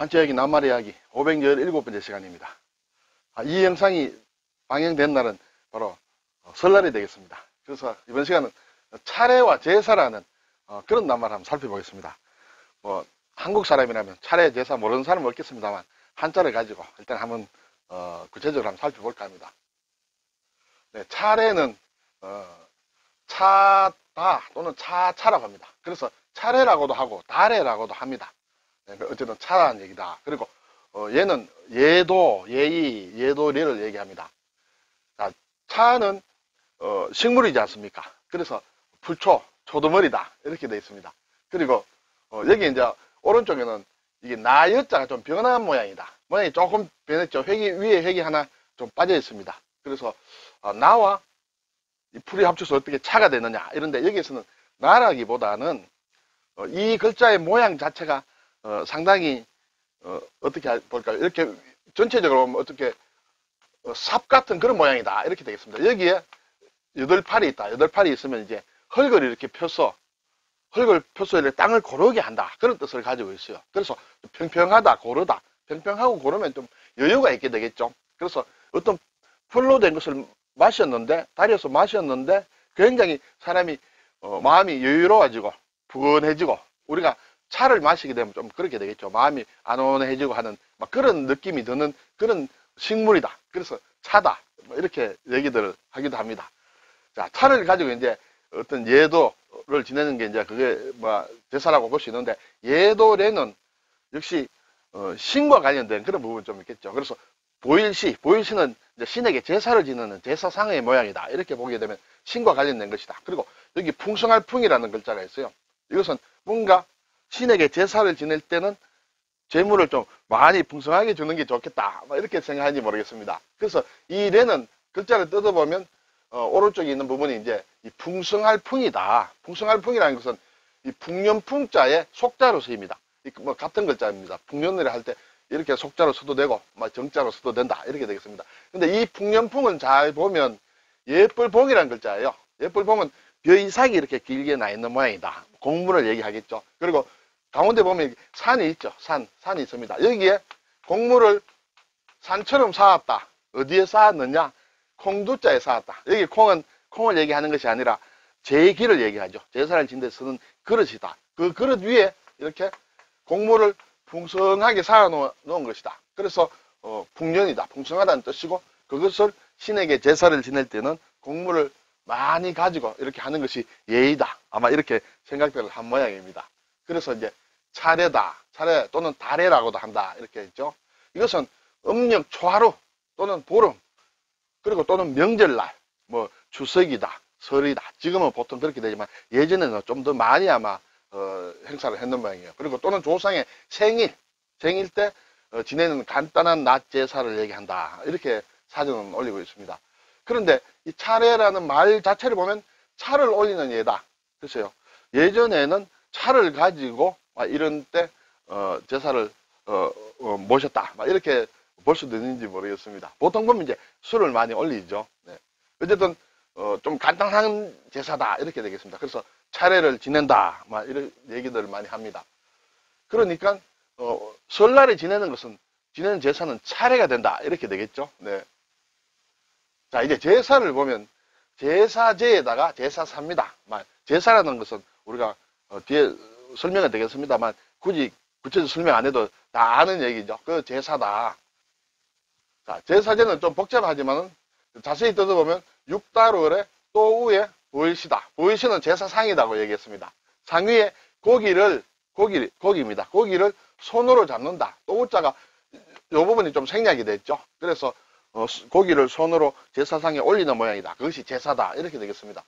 한채여기 낱말 이야기 517번째 시간입니다. 아, 이 영상이 방영된 날은 바로 어, 설날이 되겠습니다. 그래서 이번 시간은 차례와 제사라는 어, 그런 낱말 한번 살펴보겠습니다. 뭐 한국 사람이라면 차례 제사 모르는 사람은 없겠습니다만 한자를 가지고 일단 한번 어, 구체적으로 한번 살펴볼까 합니다. 네, 차례는 어, 차다 또는 차차라고 합니다. 그래서 차례라고도 하고 다례라고도 합니다. 네, 그 어쨌든 차라는 얘기다. 그리고 어, 얘는 예도, 예의, 예도례를 얘기합니다. 자, 차는 어, 식물이지 않습니까? 그래서 풀초, 초두머리다 이렇게 되어 있습니다. 그리고 어, 여기 이제 오른쪽에는 이게 나여자가 좀 변한 모양이다. 모양이 조금 변했죠. 획이 위에 획이 하나 좀 빠져 있습니다. 그래서 어, 나와 이 풀이 합쳐서 어떻게 차가 되느냐 이런데 여기에서는 나라기보다는 어, 이 글자의 모양 자체가 어, 상당히 어, 떻게 볼까요? 이렇게 전체적으로 보면 어떻게 어, 삽 같은 그런 모양이다 이렇게 되겠습니다. 여기에 여덟 팔이 있다. 여덟 팔이 있으면 이제 흙을 이렇게 펴서 흙을 펴서 이렇게 땅을 고르게 한다 그런 뜻을 가지고 있어요. 그래서 평평하다, 고르다. 평평하고 고르면 좀 여유가 있게 되겠죠. 그래서 어떤 풀로 된 것을 마셨는데 다려서 마셨는데 굉장히 사람이 어, 마음이 여유로워지고 부근해지고 우리가 차를 마시게 되면 좀 그렇게 되겠죠. 마음이 안온해지고 하는 막 그런 느낌이 드는 그런 식물이다. 그래서 차다. 뭐 이렇게 얘기들을 하기도 합니다. 자, 차를 가지고 이제 어떤 예도를 지내는 게 이제 그게 뭐 대사라고 볼 수 있는데 예도례는 역시 어, 신과 관련된 그런 부분이 좀 있겠죠. 그래서 보일시, 보일시는 신에게 제사를 지내는 제사상의 모양이다. 이렇게 보게 되면 신과 관련된 것이다. 그리고 여기 풍성할 풍이라는 글자가 있어요. 이것은 뭔가 신에게 제사를 지낼 때는 재물을 좀 많이 풍성하게 주는 게 좋겠다. 뭐 이렇게 생각하는지 모르겠습니다. 그래서 이 레는 글자를 뜯어보면 어, 오른쪽에 있는 부분이 이제 이 풍성할 풍이다. 풍성할 풍이라는 것은 이 풍년풍자의 속자로 쓰입니다. 뭐 같은 글자입니다. 풍년을 할 때 이렇게 속자로 써도 되고 뭐 정자로 써도 된다. 이렇게 되겠습니다. 근데 이 풍년풍은 잘 보면 예쁠봉이라는 글자예요. 예쁠봉은 벼 이삭이 이렇게 길게 나 있는 모양이다. 공문을 얘기하겠죠. 그리고 가운데 보면 산이 있죠. 산, 산이 있습니다. 여기에 곡물을 산처럼 쌓았다. 어디에 쌓았느냐? 콩두자에 쌓았다. 여기 콩은 콩을 얘기하는 것이 아니라 제기를 얘기하죠. 제사를 진데 쓰는 그릇이다. 그 그릇 위에 이렇게 곡물을 풍성하게 쌓아 놓은 것이다. 그래서 어, 풍년이다. 풍성하다는 뜻이고 그것을 신에게 제사를 지낼 때는 곡물을 많이 가지고 이렇게 하는 것이 예의다. 아마 이렇게 생각들을 한 모양입니다. 그래서 이제 차례다, 차례 또는 달래라고도 한다 이렇게 했죠. 이것은 음력 초하루 또는 보름 그리고 또는 명절날 뭐 추석이다, 설이다. 지금은 보통 그렇게 되지만 예전에는 좀 더 많이 아마 어, 행사를 했는 모양이에요. 그리고 또는 조상의 생일, 생일 때 어, 지내는 간단한 낮 제사를 얘기한다. 이렇게 사전은 올리고 있습니다. 그런데 이 차례라는 말 자체를 보면 차를 올리는 예다. 글쎄요. 예전에는 차를 가지고 이런 때 어, 제사를 어, 어, 모셨다. 이렇게 볼 수도 있는지 모르겠습니다. 보통 보면 이제 술을 많이 올리죠. 네. 어쨌든 어, 좀 간단한 제사다 이렇게 되겠습니다. 그래서 차례를 지낸다. 막 이런 얘기들을 많이 합니다. 그러니까 어, 설날에 지내는 것은 지내는 제사는 차례가 된다 이렇게 되겠죠. 네. 자 이제 제사를 보면 제사제에다가 제사사입니다. 제사라는 것은 우리가 어, 뒤에 설명은 되겠습니다만 굳이 구체적으로 설명 안 해도 다 아는 얘기죠. 그 제사다. 자, 제사제는 좀 복잡하지만은 자세히 뜯어보면 육다로에 또 위에 보일시다. 보일시는 제사상이라고 얘기했습니다. 상 위에 고기를 고기 고기입니다. 고기를 손으로 잡는다. 또 우자가 요 부분이 좀 생략이 됐죠. 그래서 어, 고기를 손으로 제사상에 올리는 모양이다. 그것이 제사다. 이렇게 되겠습니다.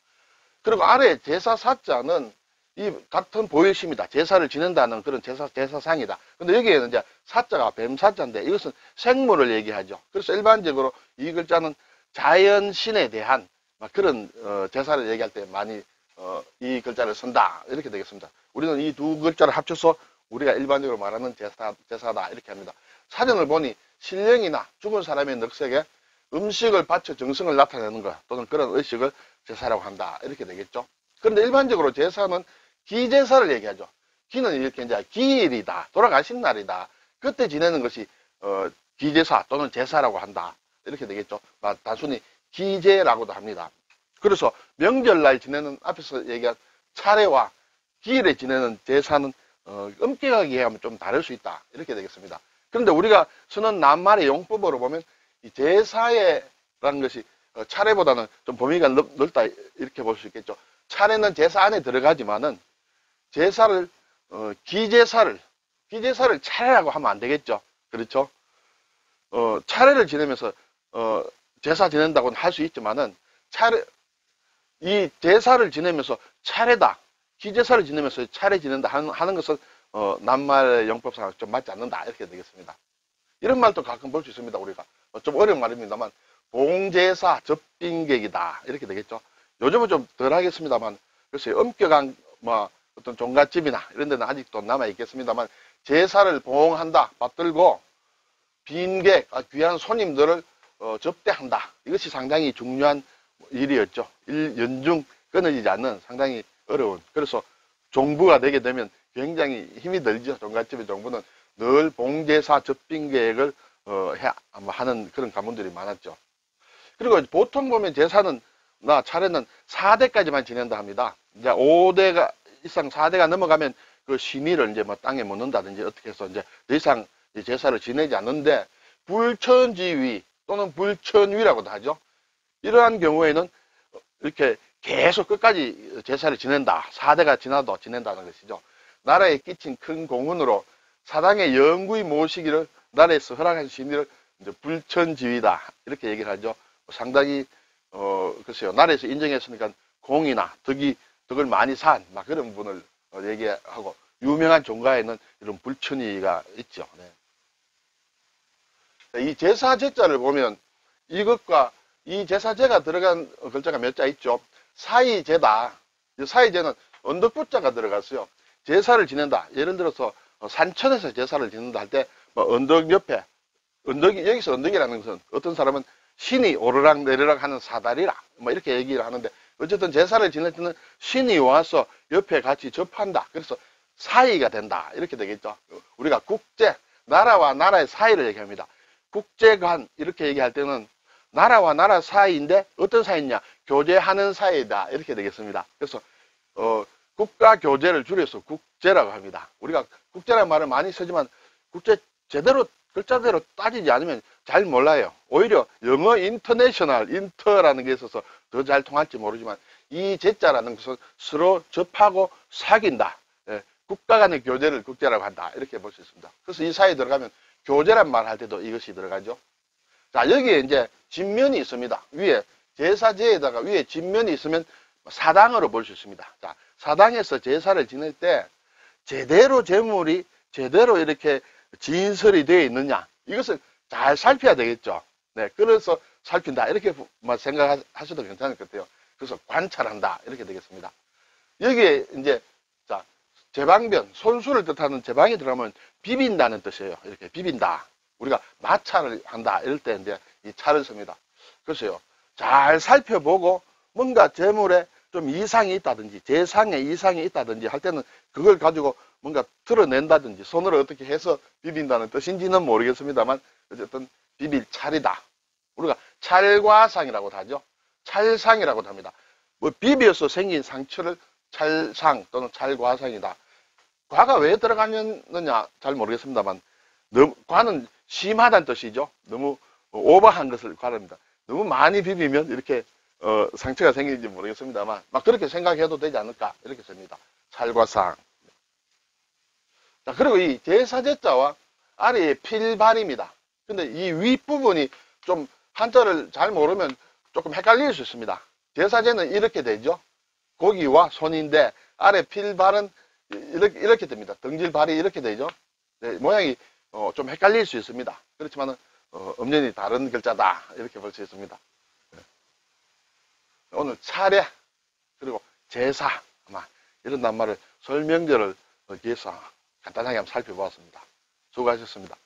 그리고 아래 제사사자는 이 같은 보일심이다. 제사를 지낸다는 그런 제사, 제사상이다. 근데 여기에는 이제 사자가 뱀사자인데 이것은 생물을 얘기하죠. 그래서 일반적으로 이 글자는 자연신에 대한 그런 어, 제사를 얘기할 때 많이 어, 이 글자를 쓴다. 이렇게 되겠습니다. 우리는 이 두 글자를 합쳐서 우리가 일반적으로 말하는 제사, 제사다. 이렇게 합니다. 사전을 보니 신령이나 죽은 사람의 늑색에 음식을 바쳐 정성을 나타내는 것 또는 그런 의식을 제사라고 한다. 이렇게 되겠죠. 그런데 일반적으로 제사는 기제사를 얘기하죠. 기는 이렇게 이제 기일이다. 돌아가신 날이다. 그때 지내는 것이 어, 기제사 또는 제사라고 한다. 이렇게 되겠죠. 아, 단순히 기제라고도 합니다. 그래서 명절날 지내는 앞에서 얘기한 차례와 기일에 지내는 제사는 어, 엄격하게 하면 좀 다를 수 있다. 이렇게 되겠습니다. 그런데 우리가 쓰는 낱말의 용법으로 보면 이 제사에라는 것이 어, 차례보다는 좀 범위가 넓, 넓다 이렇게 볼 수 있겠죠. 차례는 제사 안에 들어가지만은 제사를 어, 기제사를 기제사를 차례라고 하면 안 되겠죠. 그렇죠? 어, 차례를 지내면서 어, 제사 지낸다고는 할 수 있지만은 차례 이 제사를 지내면서 차례다 기제사를 지내면서 차례 지낸다 하는, 하는 것은 어, 낱말 영법상 좀 맞지 않는다 이렇게 되겠습니다. 이런 말도 가끔 볼 수 있습니다. 우리가 어, 좀 어려운 말입니다만 봉제사 접빙객이다 이렇게 되겠죠. 요즘은 좀 덜 하겠습니다만 글쎄 엄격한 뭐 어떤 종갓집이나 이런 데는 아직도 남아 있겠습니다만 제사를 봉한다 받들고 빈객 아, 귀한 손님들을 어, 접대한다 이것이 상당히 중요한 일이었죠. 일, 연중 끊어지지 않는 상당히 어려운 그래서 종부가 되게 되면 굉장히 힘이 들죠. 종갓집의 종부는 늘 봉제사 접빙 계획을 어, 해, 하는 그런 가문들이 많았죠. 그리고 보통 보면 제사는 나 차례는 4대까지만 지낸다 합니다. 이제 5대가 이상 4대가 넘어가면 그 신의를 이제 뭐 땅에 묻는다든지 어떻게 해서 이제 더 이상 제사를 지내지 않는데 불천지위 또는 불천위라고도 하죠. 이러한 경우에는 이렇게 계속 끝까지 제사를 지낸다. 4대가 지나도 지낸다는 것이죠. 나라에 끼친 큰 공훈으로 사당의 영구히 모시기를 나라에서 허락한 신의를 불천지위다. 이렇게 얘기를 하죠. 상당히, 어, 글쎄요. 나라에서 인정했으니까 공이나 덕이, 덕을 많이 산, 막 그런 분을 어, 얘기하고, 유명한 종가에는 이런 불천이가 있죠. 네. 이 제사 제자를 보면 이것과 이 제사제가 들어간 글자가 몇 자 있죠. 사이제다. 사이제는 언덕부자가 들어갔어요. 제사를 지낸다. 예를 들어서 산천에서 제사를 지낸다 할때뭐 언덕 옆에 언덕이 여기서 언덕이라는 것은 어떤 사람은 신이 오르락 내리락 하는 사다리라 뭐 이렇게 얘기를 하는데 어쨌든 제사를 지낼 때는 신이 와서 옆에 같이 접한다. 그래서 사이가 된다. 이렇게 되겠죠. 우리가 국제 나라와 나라의 사이를 얘기합니다. 국제관 이렇게 얘기할 때는 나라와 나라 사이인데 어떤 사이냐? 교제하는 사이다. 이렇게 되겠습니다. 그래서 어, 국가 교제를 줄여서 국제라고 합니다. 우리가 국제라는 말을 많이 쓰지만 국제 제대로 글자대로 따지지 않으면 잘 몰라요. 오히려 영어 international, inter라는 게 있어서 더 잘 통할지 모르지만 이 제자라는 것은 서로 접하고 사귄다. 예, 국가 간의 교제를 국제라고 한다. 이렇게 볼 수 있습니다. 그래서 이 사이에 들어가면 교제란 말 할 때도 이것이 들어가죠. 자, 여기에 이제 진면이 있습니다. 위에 제사제에다가 위에 진면이 있으면 사당으로 볼 수 있습니다. 자, 사당에서 제사를 지낼 때 제대로 제물이 제대로 이렇게 진설이 되어 있느냐 이것을 잘 살펴야 되겠죠. 네, 그래서 살핀다 이렇게 생각하셔도 괜찮을 것 같아요. 그래서 관찰한다 이렇게 되겠습니다. 여기에 이제 자 제방변 손수를 뜻하는 제방이 들어가면 비빈다는 뜻이에요. 이렇게 비빈다. 우리가 마찰을 한다 이럴 때 이제 이 차를 씁니다. 그래서요 잘 살펴보고 뭔가 재물에 좀 이상이 있다든지 재상에 이상이 있다든지 할 때는 그걸 가지고 뭔가 드러낸다든지 손으로 어떻게 해서 비빈다는 뜻인지는 모르겠습니다만 어쨌든 비빌 찰이다. 우리가 찰과상이라고도 하죠. 찰상이라고도 합니다. 뭐 비벼서 생긴 상처를 찰상 또는 찰과상이다. 과가 왜 들어가느냐 잘 모르겠습니다만 너무, 과는 심하다는 뜻이죠. 너무 오버한 것을 과랍니다. 너무 많이 비비면 이렇게 어, 상처가 생기는지 모르겠습니다만 막 그렇게 생각해도 되지 않을까 이렇게 씁니다. 찰과상. 자, 그리고 이 제사제자와 아래의 필발입니다. 근데 이 윗부분이 좀 한자를 잘 모르면 조금 헷갈릴 수 있습니다. 제사제는 이렇게 되죠. 고기와 손인데 아래 필발은 이렇게, 이렇게 됩니다. 등질발이 이렇게 되죠. 네, 모양이 어, 좀 헷갈릴 수 있습니다. 그렇지만 어, 엄연히 다른 글자다 이렇게 볼 수 있습니다. 네. 오늘 차례 그리고 제사 아마 이런 낱말을 설명절을 위해서 간단하게 한번 살펴보았습니다. 수고하셨습니다.